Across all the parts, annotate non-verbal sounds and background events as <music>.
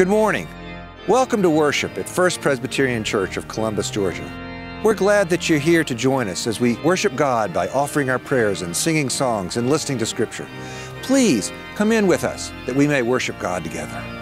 Good morning. Welcome to worship at First Presbyterian Church of Columbus, Georgia. We're glad that you're here to join us as we worship God by offering our prayers and singing songs and listening to Scripture. Please come in with us that we may worship God together.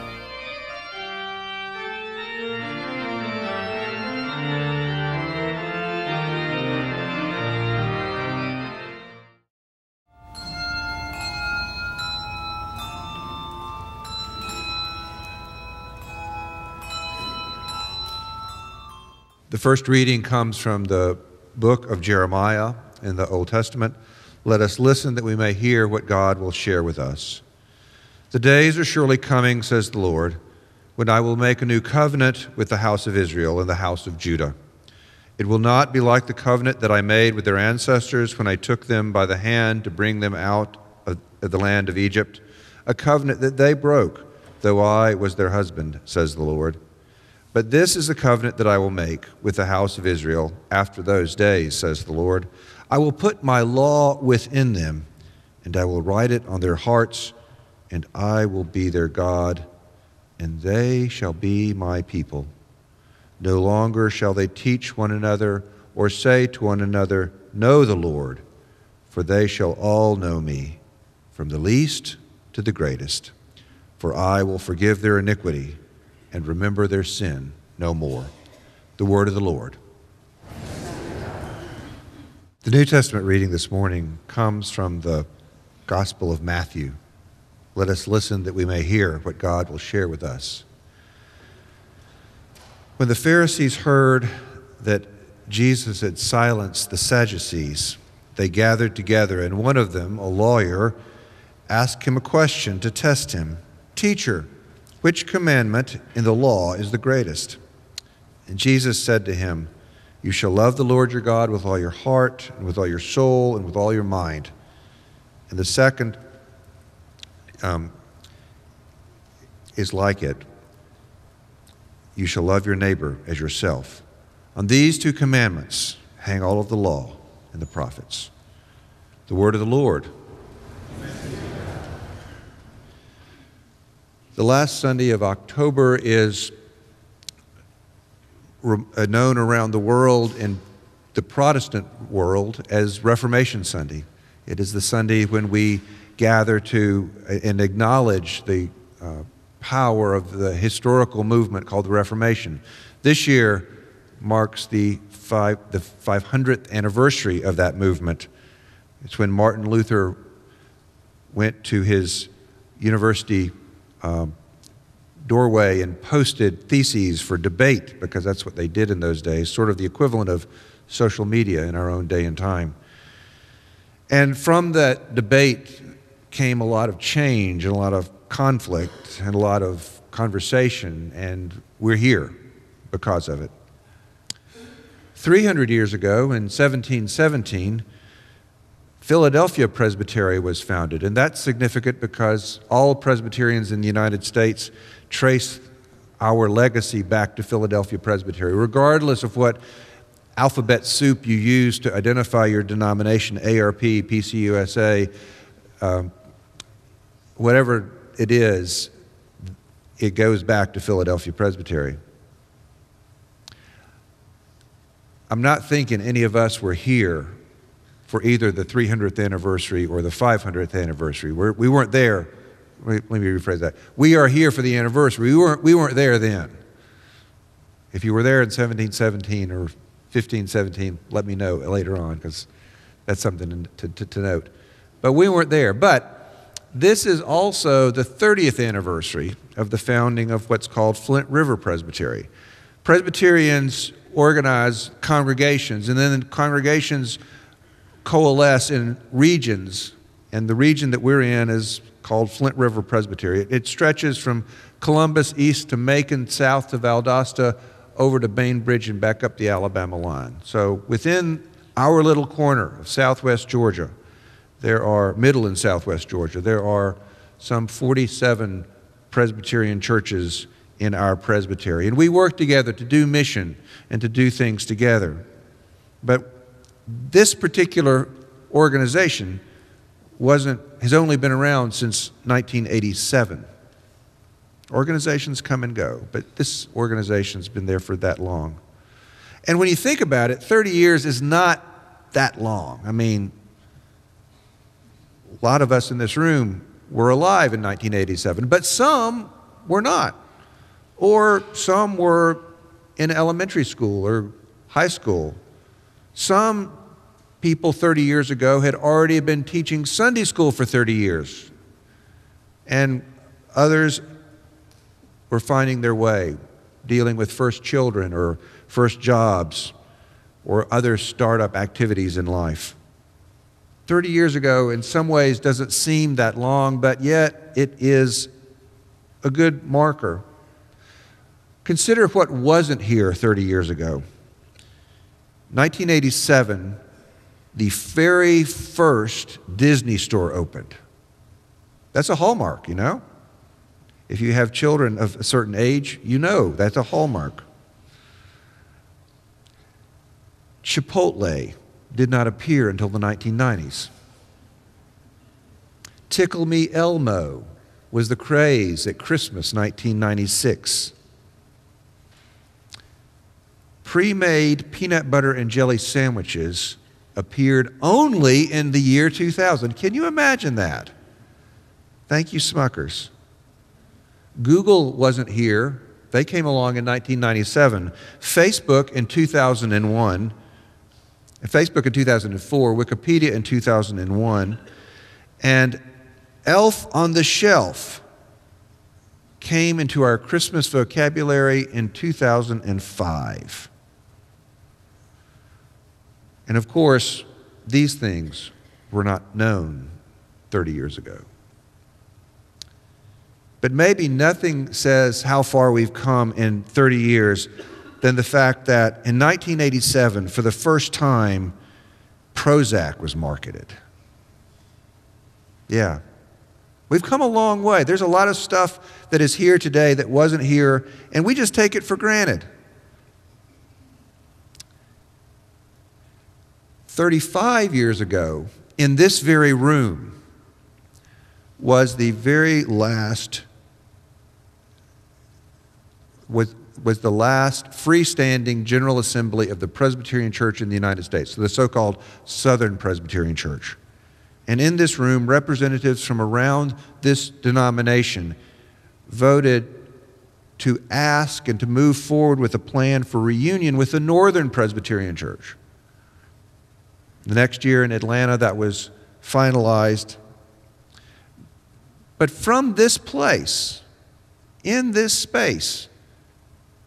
The first reading comes from the book of Jeremiah in the Old Testament. Let us listen that we may hear what God will share with us. The days are surely coming, says the Lord, when I will make a new covenant with the house of Israel and the house of Judah. It will not be like the covenant that I made with their ancestors when I took them by the hand to bring them out of the land of Egypt, a covenant that they broke, though I was their husband, says the Lord. But this is the covenant that I will make with the house of Israel after those days, says the Lord. I will put my law within them, and I will write it on their hearts, and I will be their God, and they shall be my people. No longer shall they teach one another or say to one another, Know the Lord, for they shall all know me, from the least to the greatest. For I will forgive their iniquity and remember their sin no more. The word of the Lord. The New Testament reading this morning comes from the Gospel of Matthew. Let us listen that we may hear what God will share with us. When the Pharisees heard that Jesus had silenced the Sadducees, they gathered together, and one of them, a lawyer, asked him a question to test him Teacher, which commandment in the law is the greatest? And Jesus said to him, You shall love the Lord your God with all your heart, and with all your soul, and with all your mind. And the second um, is like it You shall love your neighbor as yourself. On these two commandments hang all of the law and the prophets. The word of the Lord. The last Sunday of October is uh, known around the world in the Protestant world as Reformation Sunday. It is the Sunday when we gather to uh, and acknowledge the uh, power of the historical movement called the Reformation. This year marks the, five, the 500th anniversary of that movement. It's when Martin Luther went to his university um, doorway and posted theses for debate, because that's what they did in those days, sort of the equivalent of social media in our own day and time. And from that debate came a lot of change and a lot of conflict and a lot of conversation, and we're here because of it. 300 years ago, in 1717, Philadelphia Presbytery was founded, and that's significant because all Presbyterians in the United States trace our legacy back to Philadelphia Presbytery, regardless of what alphabet soup you use to identify your denomination ARP, PCUSA, um, whatever it is, it goes back to Philadelphia Presbytery. I'm not thinking any of us were here for either the 300th anniversary or the 500th anniversary. We're, we were not there. Let me rephrase that. We are here for the anniversary. We weren't, we weren't there then. If you were there in 1717 or 1517, let me know later on because that's something to, to, to note. But we weren't there. But this is also the 30th anniversary of the founding of what's called Flint River Presbytery. Presbyterians organize congregations, and then the congregations coalesce in regions, and the region that we're in is called Flint River Presbytery. It stretches from Columbus east to Macon, south to Valdosta, over to Bainbridge, and back up the Alabama line. So within our little corner of southwest Georgia, there are, middle and southwest Georgia, there are some 47 Presbyterian churches in our presbytery. And we work together to do mission and to do things together. But this particular organization wasn't, has only been around since 1987. Organizations come and go, but this organization's been there for that long. And when you think about it, 30 years is not that long. I mean, a lot of us in this room were alive in 1987, but some were not. Or some were in elementary school or high school. Some people 30 years ago had already been teaching Sunday school for 30 years. And others were finding their way, dealing with first children or first jobs or other startup activities in life. 30 years ago, in some ways, doesn't seem that long, but yet it is a good marker. Consider what wasn't here 30 years ago. 1987, the very first Disney store opened. That's a hallmark, you know? If you have children of a certain age, you know that's a hallmark. Chipotle did not appear until the 1990s. Tickle Me Elmo was the craze at Christmas 1996. Pre made peanut butter and jelly sandwiches appeared only in the year 2000. Can you imagine that? Thank you, Smuckers. Google wasn't here. They came along in 1997. Facebook in 2001. Facebook in 2004. Wikipedia in 2001. And Elf on the Shelf came into our Christmas vocabulary in 2005. And of course, these things were not known 30 years ago. But maybe nothing says how far we've come in 30 years than the fact that in 1987, for the first time, Prozac was marketed. Yeah. We've come a long way. There's a lot of stuff that is here today that wasn't here, and we just take it for granted. 35 years ago, in this very room, was the very last was, was the last freestanding General Assembly of the Presbyterian Church in the United States, the so called Southern Presbyterian Church. And in this room, representatives from around this denomination voted to ask and to move forward with a plan for reunion with the Northern Presbyterian Church. The next year in Atlanta, that was finalized. But from this place, in this space,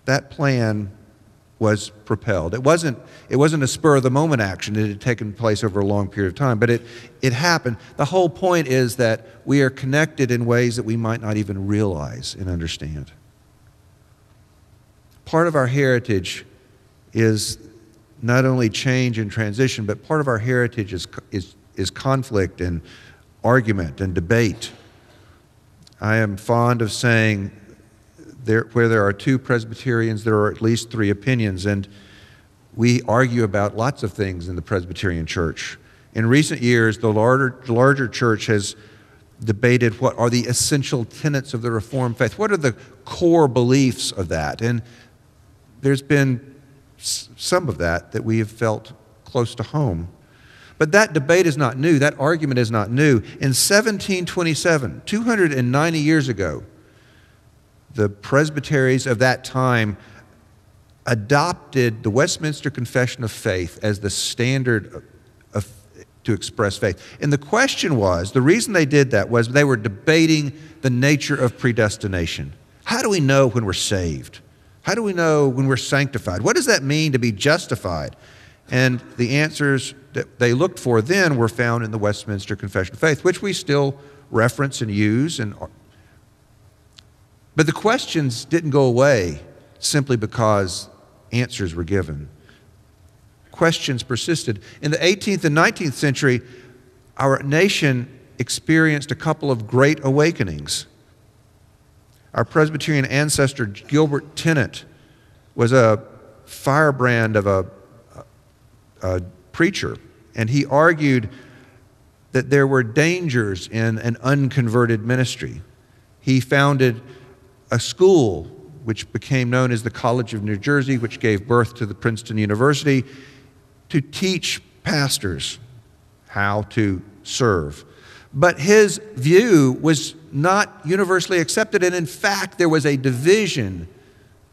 that plan was propelled. It wasn't, it wasn't a spur of the moment action. It had taken place over a long period of time, but it, it happened. The whole point is that we are connected in ways that we might not even realize and understand. Part of our heritage is not only change and transition, but part of our heritage is, is, is conflict and argument and debate. I am fond of saying there, where there are two Presbyterians, there are at least three opinions. And we argue about lots of things in the Presbyterian church. In recent years, the larger, the larger church has debated what are the essential tenets of the Reformed faith. What are the core beliefs of that? And there's been some of that that we have felt close to home. But that debate is not new. That argument is not new. In 1727, 290 years ago, the presbyteries of that time adopted the Westminster Confession of Faith as the standard of, of, to express faith. And the question was the reason they did that was they were debating the nature of predestination. How do we know when we're saved? How do we know when we're sanctified? What does that mean to be justified? And the answers that they looked for then were found in the Westminster Confession of Faith, which we still reference and use and but the questions didn't go away simply because answers were given. Questions persisted. In the 18th and 19th century, our nation experienced a couple of great awakenings. Our Presbyterian ancestor, Gilbert Tennent, was a firebrand of a, a preacher, and he argued that there were dangers in an unconverted ministry. He founded a school which became known as the College of New Jersey, which gave birth to the Princeton University, to teach pastors how to serve. But his view was not universally accepted, and in fact, there was a division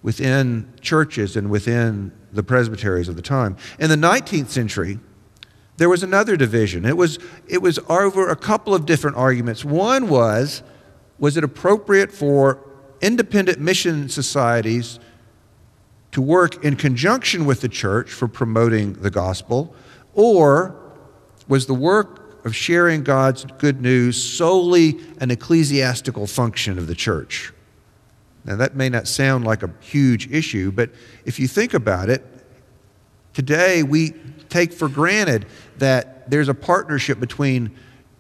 within churches and within the presbyteries of the time. In the 19th century, there was another division. It was, it was over a couple of different arguments. One was was it appropriate for independent mission societies to work in conjunction with the church for promoting the gospel, or was the work of sharing God's good news solely an ecclesiastical function of the church? Now, that may not sound like a huge issue, but if you think about it, today we take for granted that there's a partnership between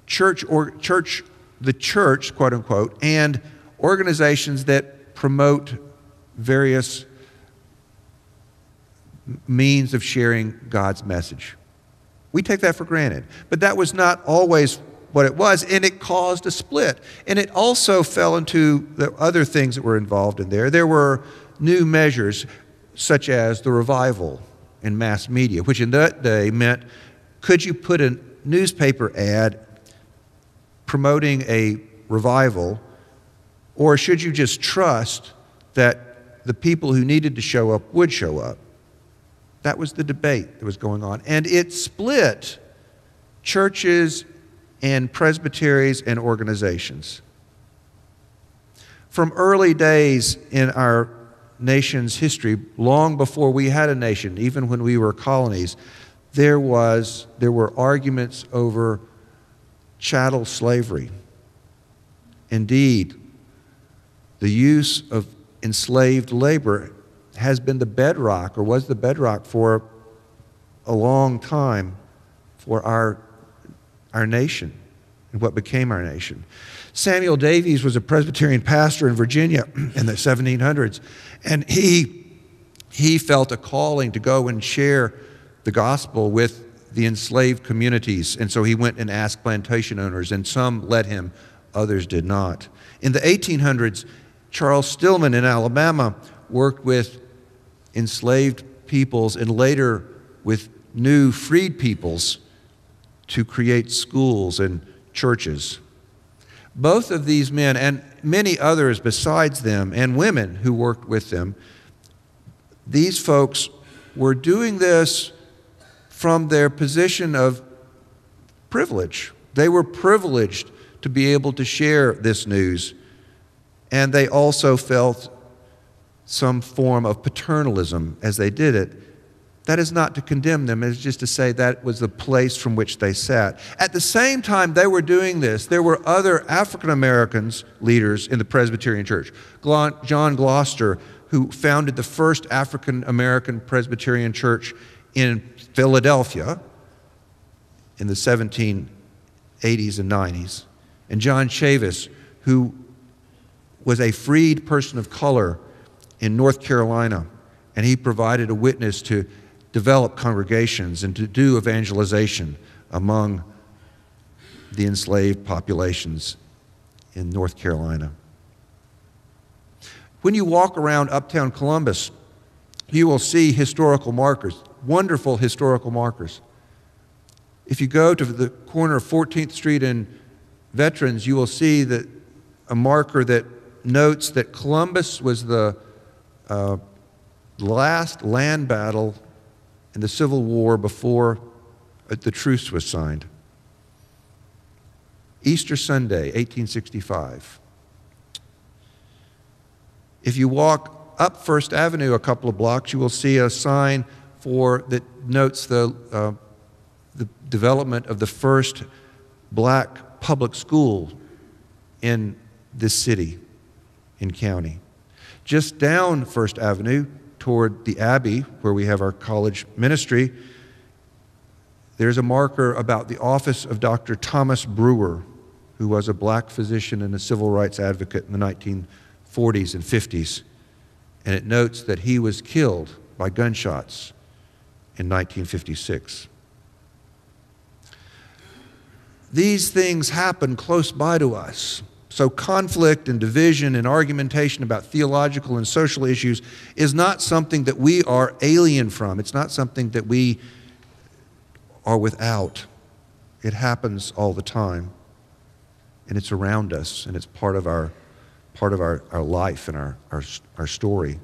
church or church, the church, quote unquote, and organizations that promote various means of sharing God's message. We take that for granted. But that was not always what it was, and it caused a split. And it also fell into the other things that were involved in there. There were new measures, such as the revival in mass media, which in that day meant could you put a newspaper ad promoting a revival or should you just trust that the people who needed to show up would show up? That was the debate that was going on. And it split churches and presbyteries and organizations. From early days in our nation's history, long before we had a nation, even when we were colonies, there, was, there were arguments over chattel slavery. Indeed, the use of enslaved labor has been the bedrock, or was the bedrock for a long time for our, our nation and what became our nation. Samuel Davies was a Presbyterian pastor in Virginia <clears throat> in the 1700s, and he, he felt a calling to go and share the gospel with the enslaved communities. And so he went and asked plantation owners, and some let him, others did not. In the 1800s, Charles Stillman in Alabama worked with enslaved peoples and later with new freed peoples to create schools and churches. Both of these men, and many others besides them, and women who worked with them, these folks were doing this from their position of privilege. They were privileged to be able to share this news and they also felt some form of paternalism as they did it. That is not to condemn them, it's just to say that was the place from which they sat. At the same time they were doing this, there were other African Americans leaders in the Presbyterian Church. John Gloucester, who founded the first African American Presbyterian Church in Philadelphia in the 1780s and 90s, and John Chavis, who was a freed person of color in North Carolina, and he provided a witness to develop congregations and to do evangelization among the enslaved populations in North Carolina. When you walk around uptown Columbus, you will see historical markers, wonderful historical markers. If you go to the corner of 14th Street and Veterans, you will see that a marker that notes that Columbus was the uh, last land battle in the Civil War before uh, the truce was signed. Easter Sunday, 1865. If you walk up First Avenue a couple of blocks, you will see a sign for that notes the, uh, the development of the first black public school in this city in county. Just down First Avenue toward the Abbey, where we have our college ministry, there's a marker about the office of Dr. Thomas Brewer, who was a black physician and a civil rights advocate in the 1940s and 50s. And it notes that he was killed by gunshots in 1956. These things happen close by to us So, conflict and division and argumentation about theological and social issues is not something that we are alien from. It's not something that we are without. It happens all the time. And it's around us, and it's part of our, part of our, our life and our, our, our story.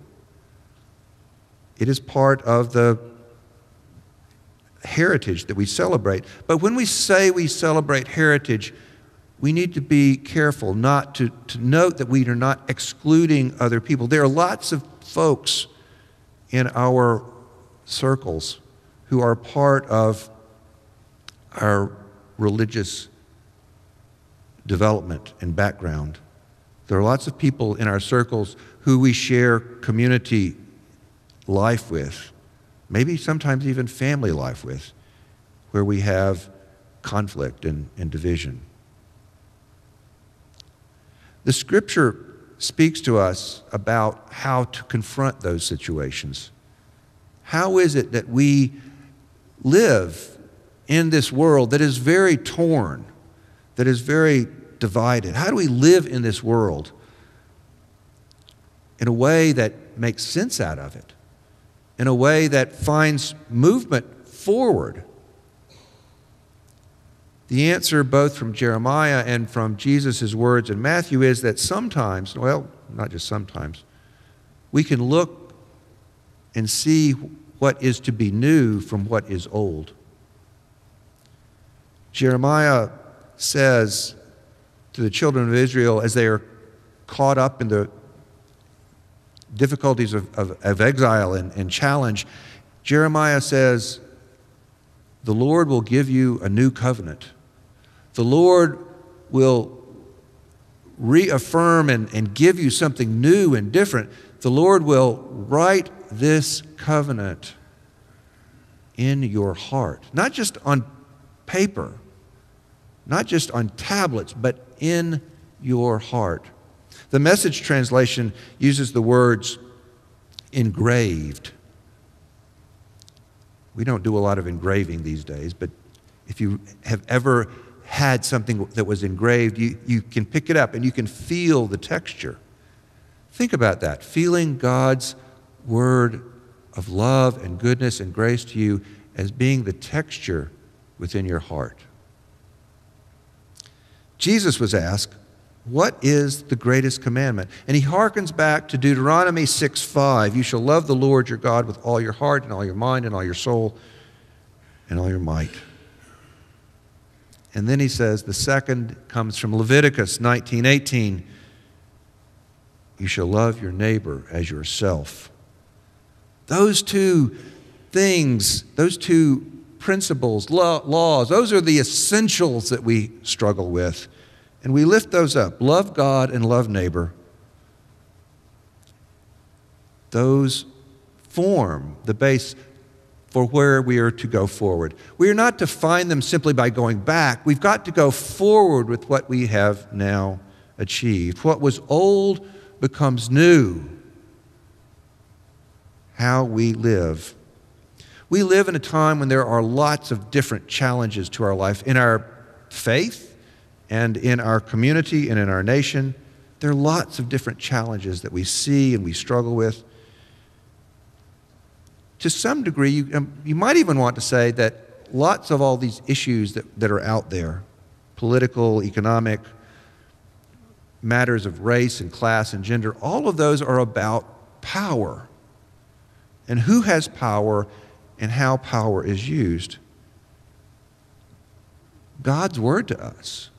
It is part of the heritage that we celebrate. But when we say we celebrate heritage, we need to be careful not to, to note that we are not excluding other people. There are lots of folks in our circles who are part of our religious development and background. There are lots of people in our circles who we share community life with, maybe sometimes even family life with, where we have conflict and, and division. The scripture speaks to us about how to confront those situations. How is it that we live in this world that is very torn, that is very divided? How do we live in this world in a way that makes sense out of it, in a way that finds movement forward? The answer, both from Jeremiah and from Jesus' words in Matthew, is that sometimes, well, not just sometimes, we can look and see what is to be new from what is old. Jeremiah says to the children of Israel as they are caught up in the difficulties of, of, of exile and, and challenge, Jeremiah says, The Lord will give you a new covenant the Lord will reaffirm and, and give you something new and different. The Lord will write this covenant in your heart, not just on paper, not just on tablets, but in your heart. The message translation uses the words engraved. We don't do a lot of engraving these days, but if you have ever had something that was engraved, you, you can pick it up and you can feel the texture. Think about that feeling God's word of love and goodness and grace to you as being the texture within your heart. Jesus was asked, What is the greatest commandment? And he harkens back to Deuteronomy 6 5. You shall love the Lord your God with all your heart and all your mind and all your soul and all your might. And then he says the second comes from Leviticus 19:18. You shall love your neighbor as yourself. Those two things, those two principles, laws, those are the essentials that we struggle with. And we lift those up. Love God and love neighbor. Those form the base for where we are to go forward. We are not to find them simply by going back. We've got to go forward with what we have now achieved. What was old becomes new. How we live. We live in a time when there are lots of different challenges to our life. In our faith and in our community and in our nation, there are lots of different challenges that we see and we struggle with to some degree, you, um, you might even want to say that lots of all these issues that, that are out there political, economic, matters of race and class and gender all of those are about power and who has power and how power is used. God's word to us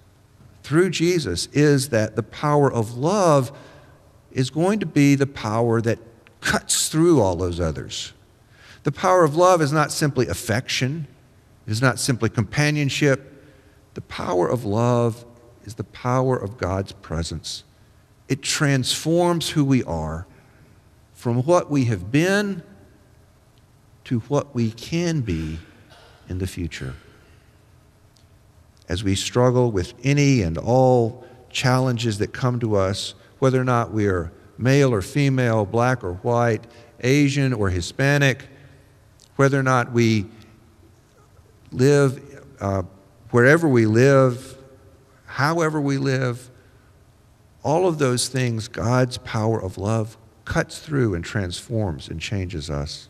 through Jesus is that the power of love is going to be the power that cuts through all those others. The power of love is not simply affection, it is not simply companionship. The power of love is the power of God's presence. It transforms who we are from what we have been to what we can be in the future. As we struggle with any and all challenges that come to us, whether or not we are male or female, black or white, Asian or Hispanic, whether or not we live uh, wherever we live, however we live, all of those things, God's power of love cuts through and transforms and changes us.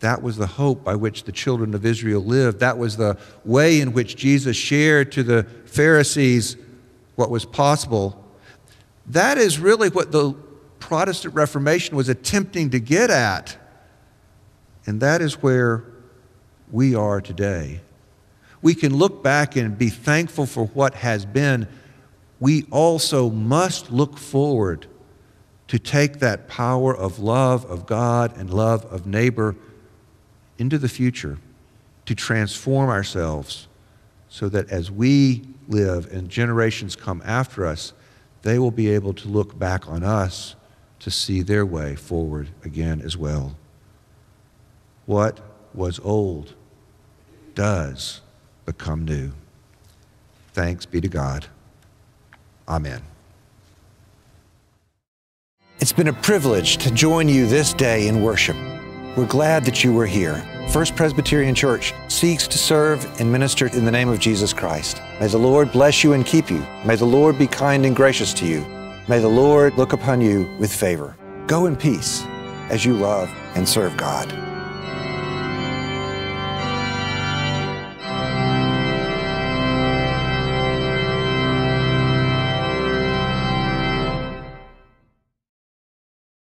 That was the hope by which the children of Israel lived. That was the way in which Jesus shared to the Pharisees what was possible. That is really what the Protestant Reformation was attempting to get at. And that is where we are today. We can look back and be thankful for what has been. We also must look forward to take that power of love of God and love of neighbor into the future to transform ourselves so that as we live and generations come after us, they will be able to look back on us to see their way forward again as well. What was old does become new. Thanks be to God. Amen. It's been a privilege to join you this day in worship. We're glad that you were here. First Presbyterian Church seeks to serve and minister in the name of Jesus Christ. May the Lord bless you and keep you. May the Lord be kind and gracious to you. May the Lord look upon you with favor. Go in peace as you love and serve God.